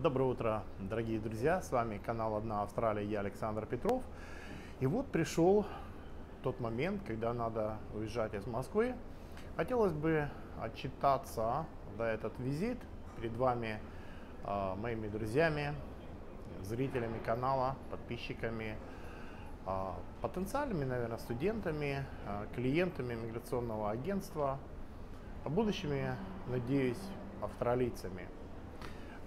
Доброе утро, дорогие друзья! С вами канал «Одна Австралия», я Александр Петров. И вот пришел тот момент, когда надо уезжать из Москвы. Хотелось бы отчитаться за этот визит перед вами, э, моими друзьями, зрителями канала, подписчиками, э, потенциальными, наверное, студентами, э, клиентами миграционного агентства, а будущими, надеюсь, австралийцами –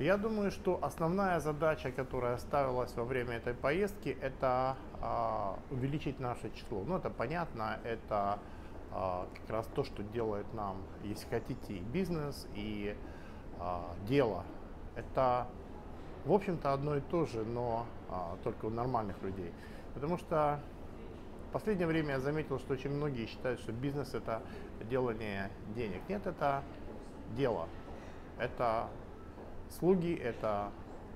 я думаю, что основная задача, которая ставилась во время этой поездки, это э, увеличить наше число. Ну, это понятно, это э, как раз то, что делает нам, если хотите, и бизнес, и э, дело. Это, в общем-то, одно и то же, но э, только у нормальных людей. Потому что в последнее время я заметил, что очень многие считают, что бизнес это делание денег. Нет, это дело. Это Слуги – это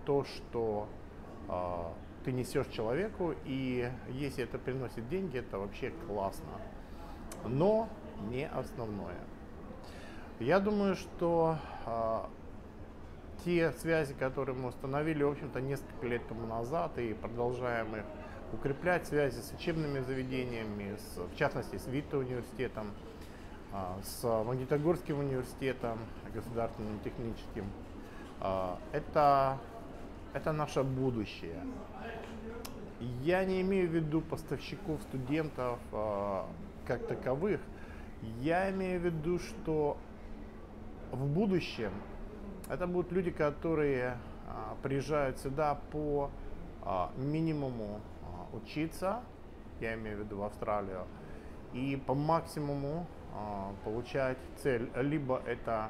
то, что э, ты несешь человеку, и если это приносит деньги, это вообще классно. Но не основное. Я думаю, что э, те связи, которые мы установили, в общем-то, несколько лет тому назад, и продолжаем их укреплять, связи с учебными заведениями, с, в частности, с ВИТО университетом, э, с Магнитогорским университетом, государственным техническим а, это, это наше будущее. Я не имею в виду поставщиков, студентов а, как таковых. Я имею в виду, что в будущем это будут люди, которые а, приезжают сюда по минимуму учиться, я имею в виду в Австралию, и по максимуму получать цель. Либо это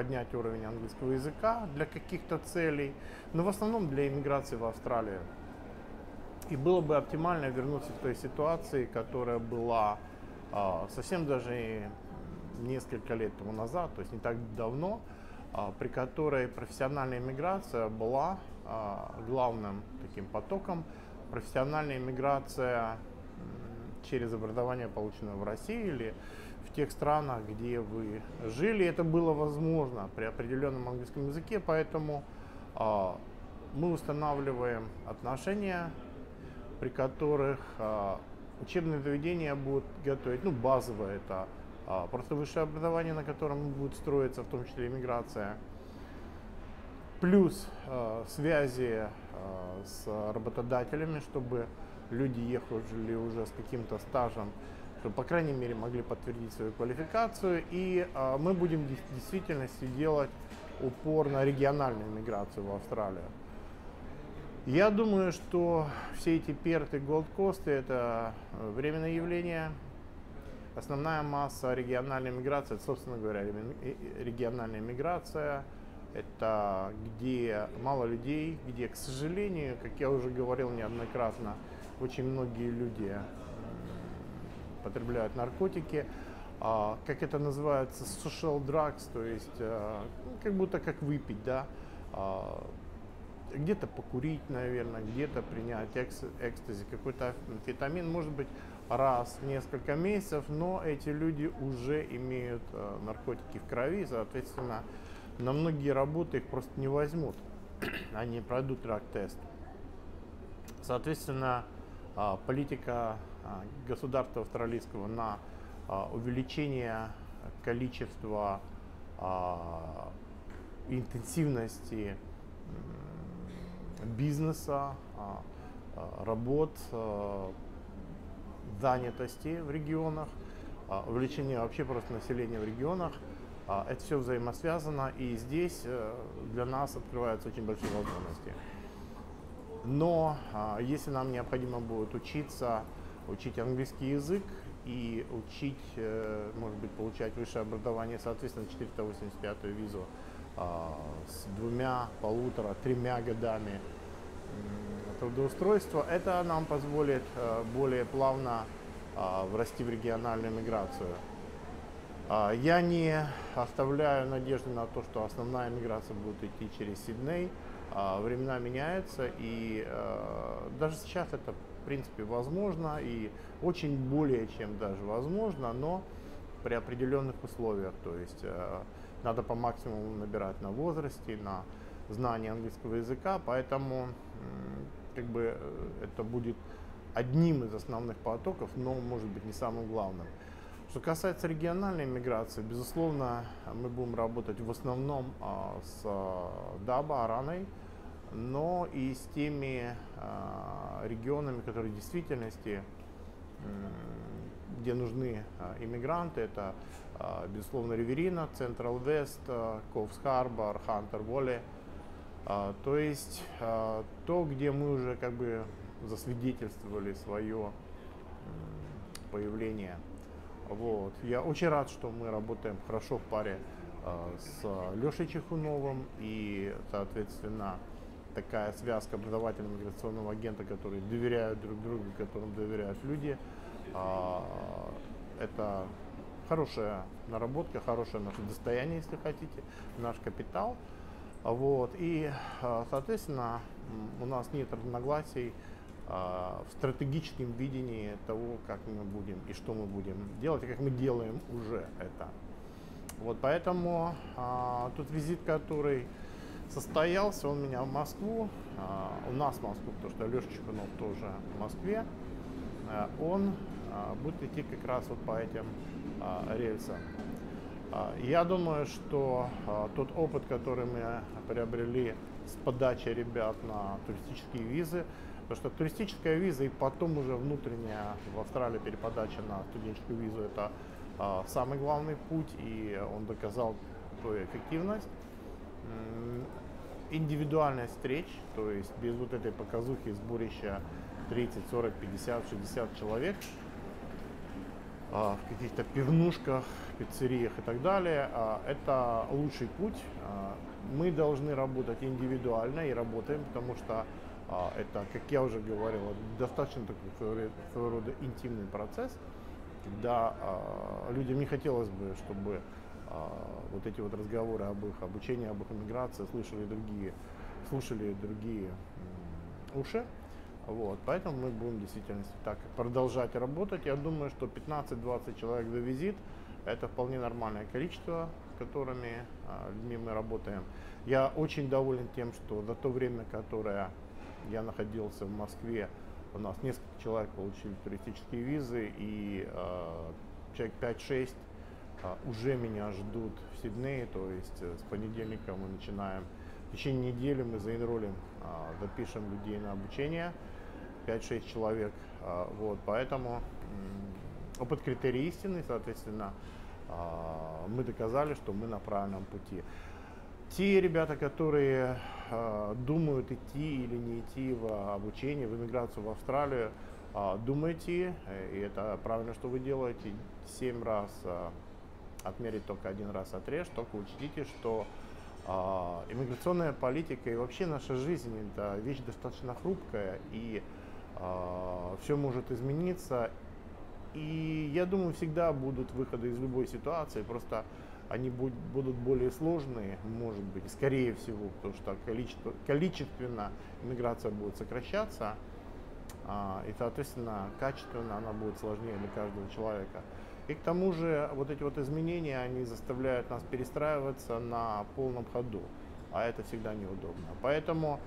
поднять уровень английского языка для каких-то целей, но в основном для иммиграции в Австралию. И было бы оптимально вернуться к той ситуации, которая была э, совсем даже несколько лет тому назад, то есть не так давно, э, при которой профессиональная иммиграция была э, главным таким потоком. Профессиональная иммиграция через образование, полученное в России или в тех странах, где вы жили. Это было возможно при определенном английском языке, поэтому э, мы устанавливаем отношения, при которых э, учебные заведения будут готовить, ну, базовое это э, просто высшее образование, на котором будет строиться, в том числе иммиграция, плюс э, связи э, с работодателями, чтобы люди ехали уже с каким-то стажем, по крайней мере, могли подтвердить свою квалификацию. И э, мы будем в действительности делать упор на региональную миграцию в Австралию. Я думаю, что все эти перты, голдкосты – это э, временное явление. Основная масса региональной миграции, это, собственно говоря, региональная миграция – это где мало людей, где, к сожалению, как я уже говорил неоднократно, очень многие люди потребляют наркотики, а, как это называется, social drugs, то есть а, как будто как выпить, да, а, где-то покурить, наверное, где-то принять экс, экстази, какой-то амфетамин, может быть, раз в несколько месяцев, но эти люди уже имеют наркотики в крови, соответственно, на многие работы их просто не возьмут, они пройдут рак-тест. Соответственно, а, политика а, государства австралийского на а, увеличение количества интенсивности бизнеса, работ, занятости в регионах, увеличение вообще просто населения в регионах. Это все взаимосвязано, и здесь э, для нас открываются очень большие возможности. Но а, если нам необходимо будет учиться, учить английский язык и учить, э, может быть, получать высшее образование, соответственно, 485 визу а, с двумя, полутора, тремя годами трудоустройства, это нам позволит э, более плавно а, врасти в региональную миграцию. Я не оставляю надежды на то, что основная миграция будет идти через Сидней. А, времена меняются, и э, даже сейчас это, в принципе, возможно, и очень более чем даже возможно, но при определенных условиях, то есть э, надо по максимуму набирать на возрасте, на знание английского языка, поэтому как бы это будет одним из основных потоков, но может быть не самым главным. Что касается региональной миграции, безусловно, мы будем работать в основном а, с а, Даба, Араной, но и с теми а, регионами, которые в действительности, где нужны иммигранты, это, безусловно, Риверина, Централ Вест, Ковс Харбор, Хантер Волли. То есть то, где мы уже как бы засвидетельствовали свое появление. Вот. Я очень рад, что мы работаем хорошо в паре э, с Лешей Чехуновым и, соответственно, такая связка образовательного миграционного агента, которые доверяют друг другу, которым доверяют люди. Э, это хорошая наработка, хорошее наше достояние, если хотите, наш капитал. Вот. И, э, соответственно, у нас нет разногласий а, в стратегическом видении того, как мы будем и что мы будем делать, и как мы делаем уже это. Вот поэтому а, тут визит, который состоялся, он меня в Москву, а, у нас в Москву, потому что Леша Чекунов тоже в Москве, а, он а, будет идти как раз вот по этим а, рельсам. А, я думаю, что а, тот опыт, который мы приобрели с подачей ребят на туристические визы, Потому что туристическая виза и потом уже внутренняя в Австралии переподача на студенческую визу это а, самый главный путь, и он доказал свою эффективность. Индивидуальность встреч, то есть без вот этой показухи сборища 30, 40, 50, 60 человек а, в каких-то пивнушках, пиццериях и так далее, а, это лучший путь. А, мы должны работать индивидуально и работаем, потому что это, как я уже говорил, достаточно такой своего рода интимный процесс, когда а, людям не хотелось бы, чтобы а, вот эти вот разговоры об их обучении, об их иммиграции слышали другие, слушали другие уши. Вот, поэтому мы будем действительно так продолжать работать. Я думаю, что 15-20 человек за визит это вполне нормальное количество, с которыми а, людьми мы работаем. Я очень доволен тем, что за то время, которое я находился в Москве, у нас несколько человек получили туристические визы, и э, человек 5-6 э, уже меня ждут в Сиднее, то есть э, с понедельника мы начинаем, в течение недели мы заинролим, э, запишем людей на обучение, 5-6 человек, э, вот, поэтому э, опыт критерий истины, соответственно, э, мы доказали, что мы на правильном пути. Те ребята, которые э, думают идти или не идти в обучение, в иммиграцию в Австралию, э, думайте, и это правильно, что вы делаете, семь раз э, отмерить только один раз отрежь, только учтите, что э, иммиграционная политика и вообще наша жизнь это вещь достаточно хрупкая, и э, все может измениться. И я думаю, всегда будут выходы из любой ситуации, просто они будут более сложные, может быть, скорее всего, потому что количество, количественно иммиграция будет сокращаться, а, и, соответственно, качественно она будет сложнее для каждого человека. И к тому же вот эти вот изменения, они заставляют нас перестраиваться на полном ходу, а это всегда неудобно. Поэтому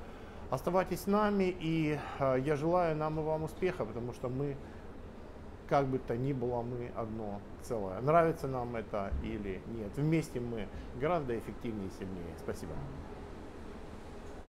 оставайтесь с нами, и а, я желаю нам и вам успеха, потому что мы как бы то ни было, мы одно целое. Нравится нам это или нет. Вместе мы гораздо эффективнее и сильнее. Спасибо.